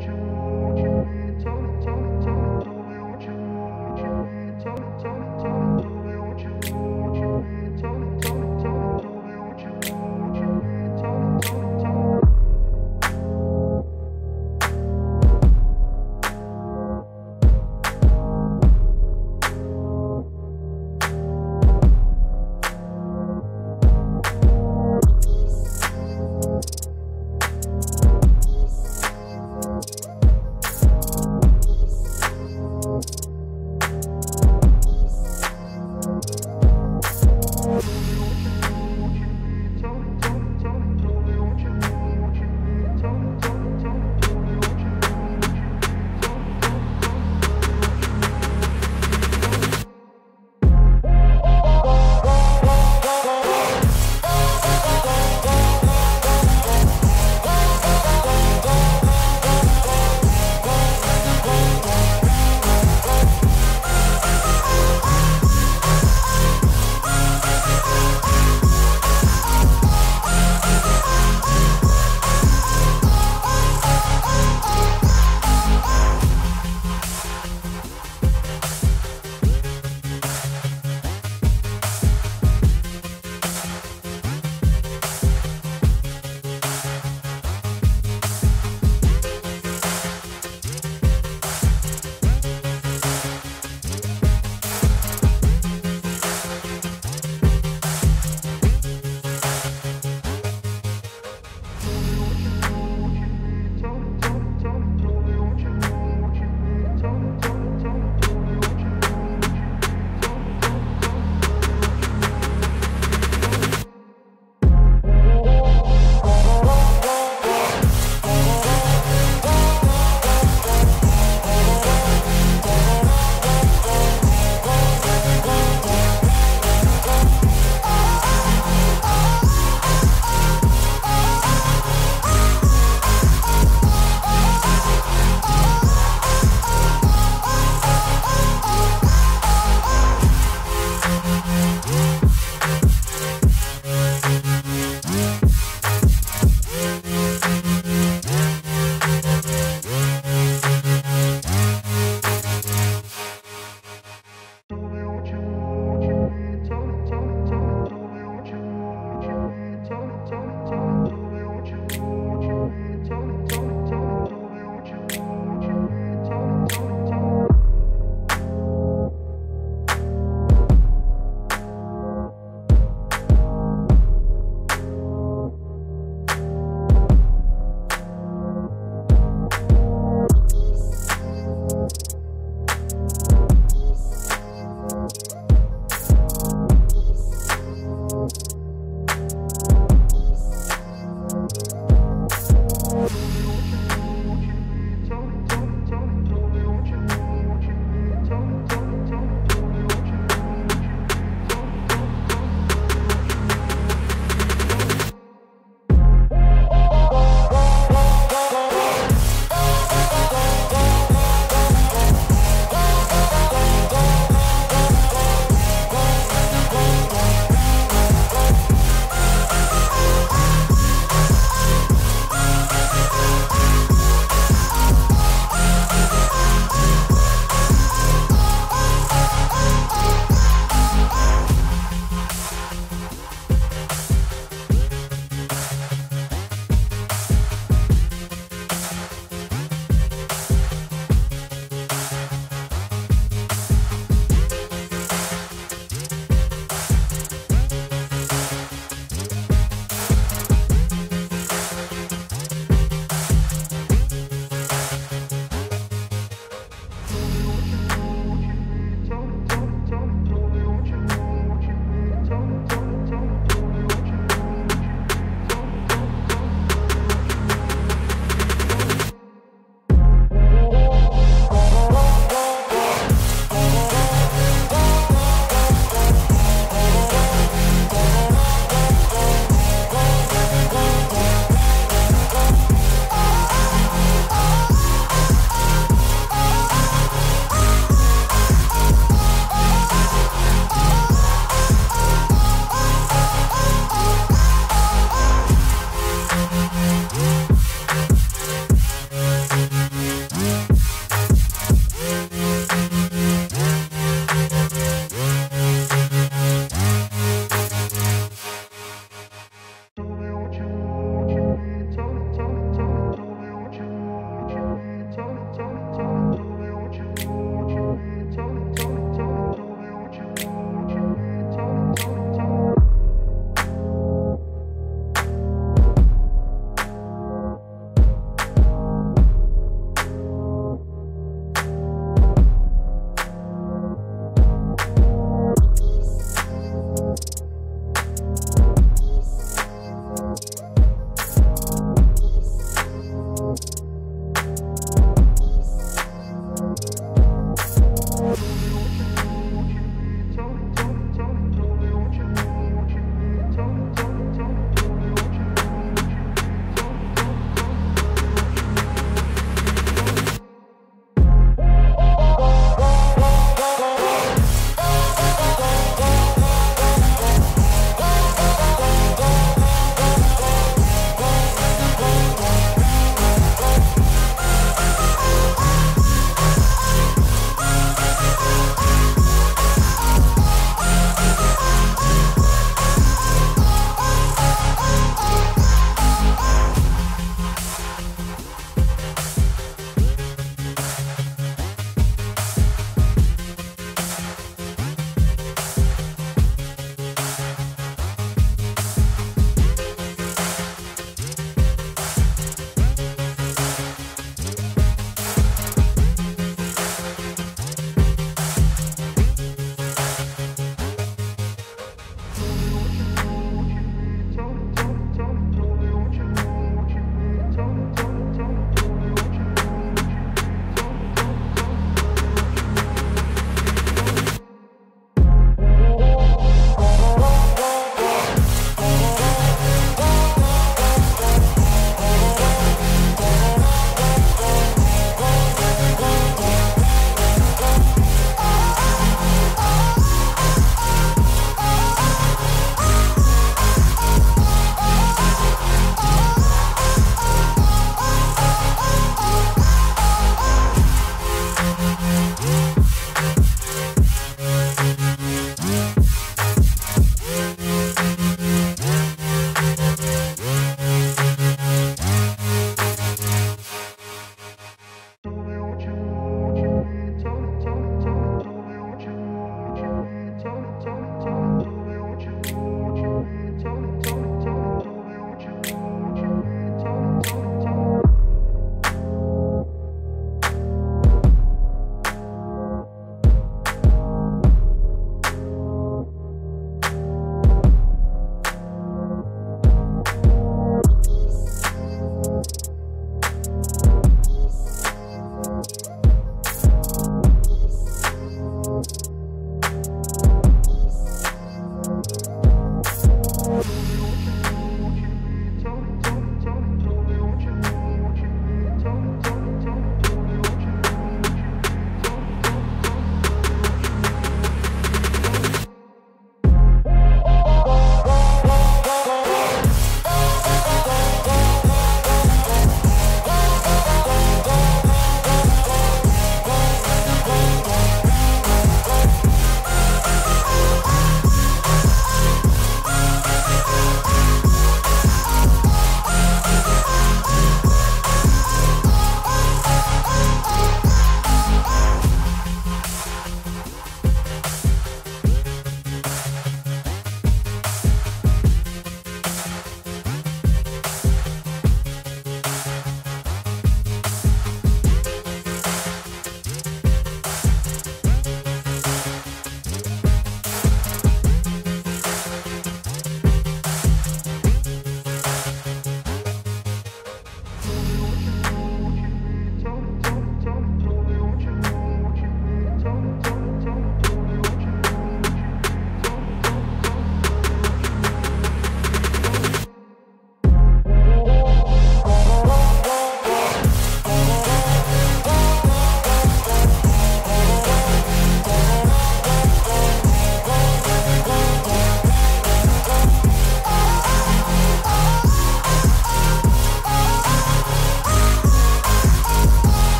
you